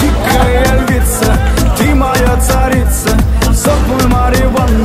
Дикая львица, ты моя царица, сок мой мариван.